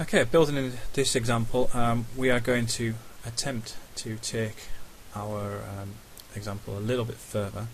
Okay, building in this example, um, we are going to attempt to take our um, example a little bit further.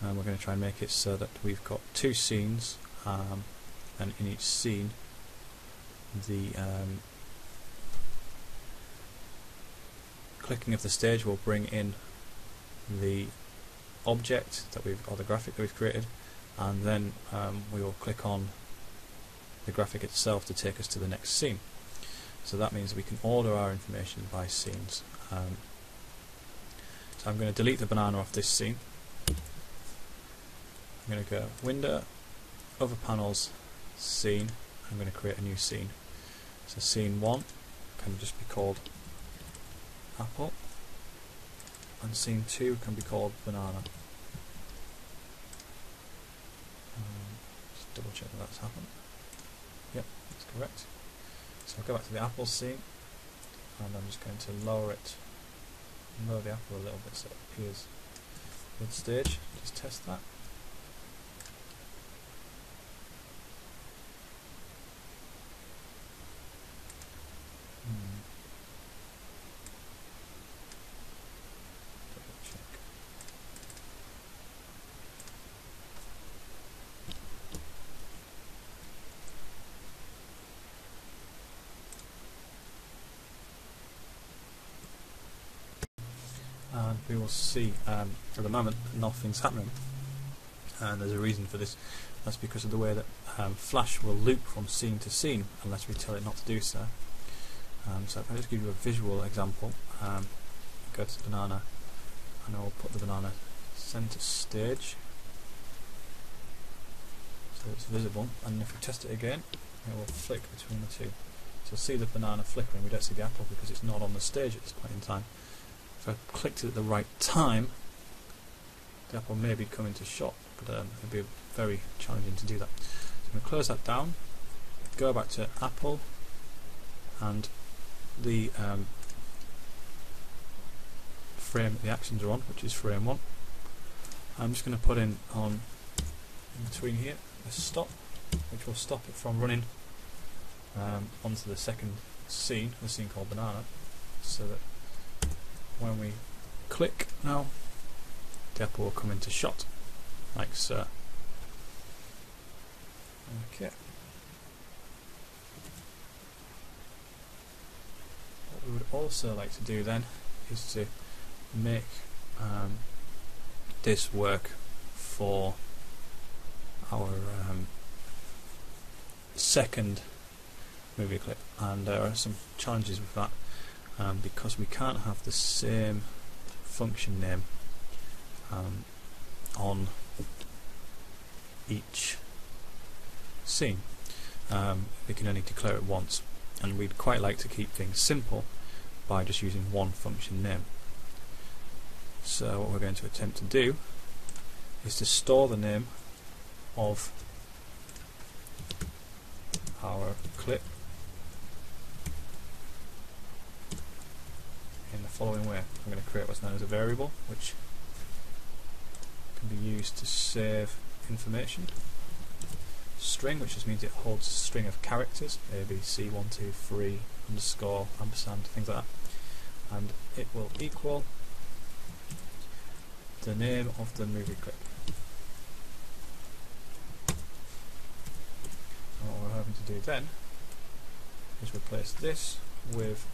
And we're going to try and make it so that we've got two scenes, um, and in each scene, the um, clicking of the stage will bring in the object that we've or the graphic that we've created, and then um, we will click on the graphic itself to take us to the next scene. So that means we can order our information by scenes. Um, so I'm going to delete the banana off this scene. I'm going to go Window, Other Panels, Scene. I'm going to create a new scene. So scene 1 can just be called Apple and scene 2 can be called Banana. Um, just double check that that's happened. Correct. So I'll go back to the apple scene and I'm just going to lower it, lower the apple a little bit so it appears mid stage. Just test that. Hmm. Double check. and we will see um, at the moment nothing's happening. And there's a reason for this. That's because of the way that um, Flash will loop from scene to scene unless we tell it not to do so. Um, so if I just give you a visual example um, go to the banana and I'll put the banana center stage. So it's visible and if we test it again it will flick between the two. So you'll see the banana flickering we don't see the apple because it's not on the stage at this point in time if I clicked it at the right time, the apple may be coming to shot, but um, it'd be very challenging to do that. So I'm going to close that down, go back to Apple, and the um, frame the actions are on, which is frame 1. I'm just going to put in on in between here a stop, which will stop it from running um, onto the second scene, the scene called Banana, so that when we click now, apple will come into shot, like so. Okay. What we would also like to do then is to make um, this work for our um, second movie clip, and there are some challenges with that um, because we can't have the same function name um, on each scene. Um, we can only declare it once and we'd quite like to keep things simple by just using one function name. So what we're going to attempt to do is to store the name of our clip in the following way. I'm going to create what's known as a variable, which can be used to save information. String, which just means it holds a string of characters, A, B, C, 1, 2, 3, underscore, ampersand, things like that. And it will equal the name of the movie clip. And what we're hoping to do then is replace this with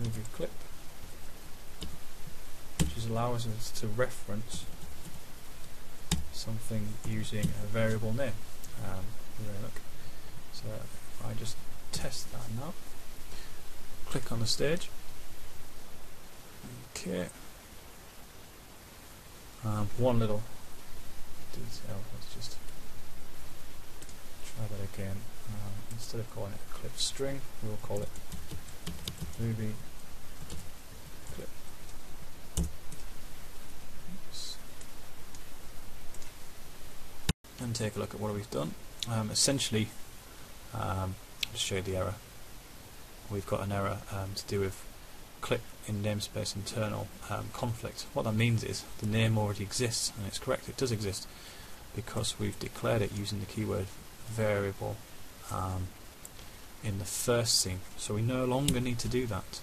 movie clip which is allows us to reference something using a variable name. Um, look. so if I just test that now. Click on the stage. Okay um, one little detail. Let's just try that again. Um, instead of calling it a clip string we will call it movie. And take a look at what we've done. Um, essentially, um, I'll just show you the error. We've got an error um, to do with clip in namespace internal um, conflict. What that means is the name already exists, and it's correct, it does exist, because we've declared it using the keyword variable um, in the first scene. So we no longer need to do that.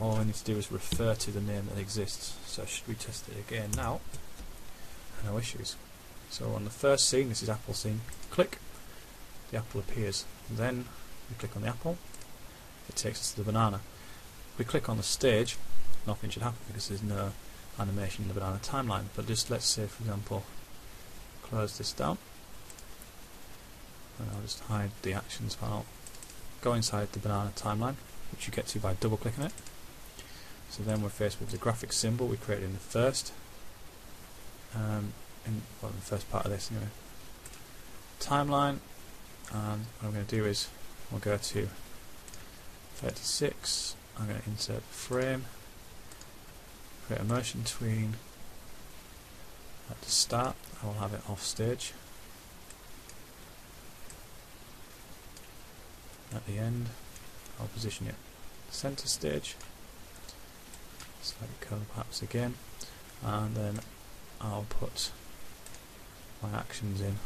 All we need to do is refer to the name that exists. So should we test it again now? No issues. So on the first scene, this is apple scene, click, the apple appears. Then we click on the apple, it takes us to the banana. If we click on the stage, nothing should happen because there's no animation in the banana timeline. But just let's say, for example, close this down, and I'll just hide the actions panel. Go inside the banana timeline, which you get to by double clicking it. So then we're faced with the graphic symbol we created in the first, um, in, well, in the first part of this anyway. Timeline, and what I'm going to do is we'll go to 36. I'm going to insert frame, create a motion tween at the start. I will have it off stage. At the end, I'll position it center stage. Slightly curl perhaps again, and then I'll put my actions in.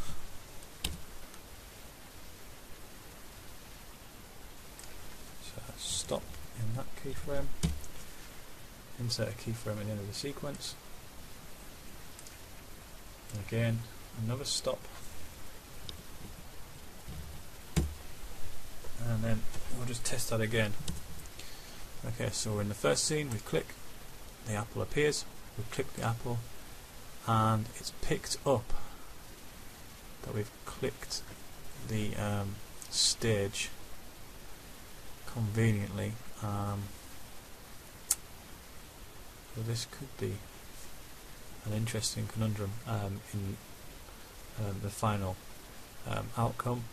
So stop in that keyframe, insert a keyframe at the end of the sequence, again another stop, and then we'll just test that again. Okay, so in the first scene we click, the apple appears, we click the apple, and it's picked up that we've clicked the um, stage conveniently. Um, so this could be an interesting conundrum um, in um, the final um, outcome.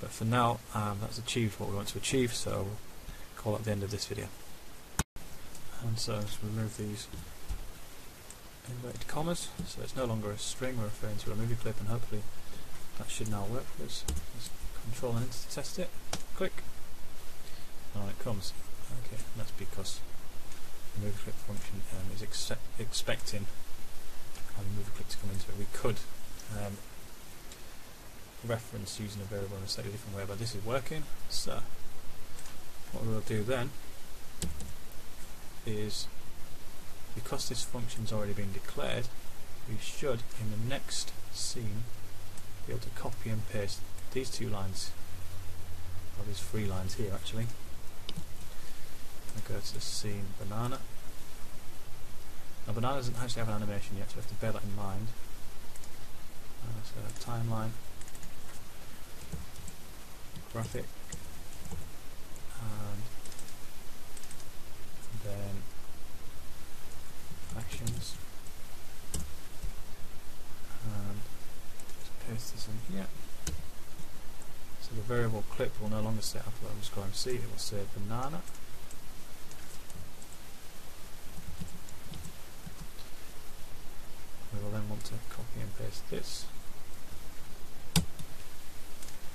But for now, um, that's achieved what we want to achieve, so we'll call it the end of this video. And so let's remove these inverted commas, so it's no longer a string, we're referring to a movie clip, and hopefully that should now work us. Let's control and enter to test it. Click. And it comes. Okay, that's because the movie clip function um, is expecting a movie clip to come into it. We could um, reference using a variable in a slightly different way, but this is working. So what we'll do then is because this function's already been declared, we should in the next scene be able to copy and paste these two lines, or these three lines here actually. I go to the scene banana. Now banana doesn't actually have an animation yet, so we have to bear that in mind. Uh, so timeline, graphic, and then actions. Just paste this in here. So the variable clip will no longer say apple underscore MC, it will say banana. We will then want to copy and paste this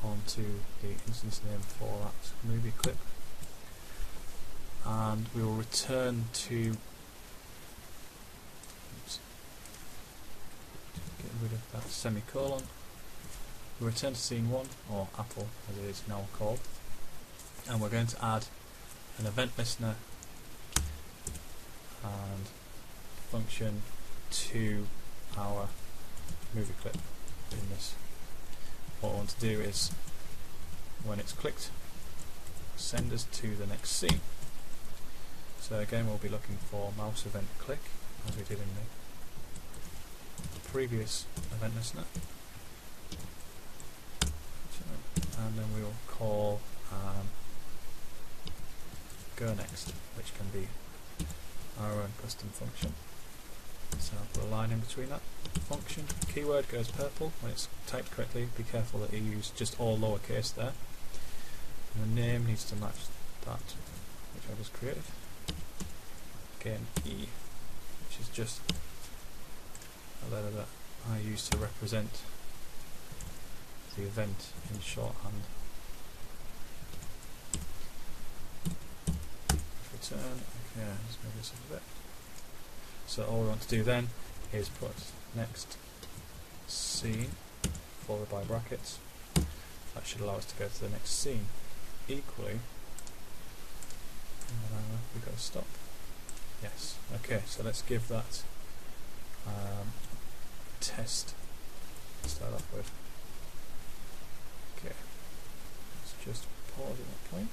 onto the instance name for that movie clip. And we will return to oops, get rid of that semicolon. We return to scene 1, or Apple as it is now called, and we're going to add an event listener and function to our movie clip in this. What I want to do is, when it's clicked, send us to the next scene. So again we'll be looking for mouse event click, as we did in the previous event listener. and then we will call um, go next, which can be our own custom function. So I'll put a line in between that function. Keyword goes purple when it's typed correctly. Be careful that you use just all lowercase there. And the name needs to match that which I just created. Again, E, which is just a letter that I use to represent the event in shorthand. Return, okay, let's move this a bit. So all we want to do then is put next scene followed by brackets. That should allow us to go to the next scene. equally we've got to stop. Yes. Okay, so let's give that um, test start off with. Okay, let's just pause at that point.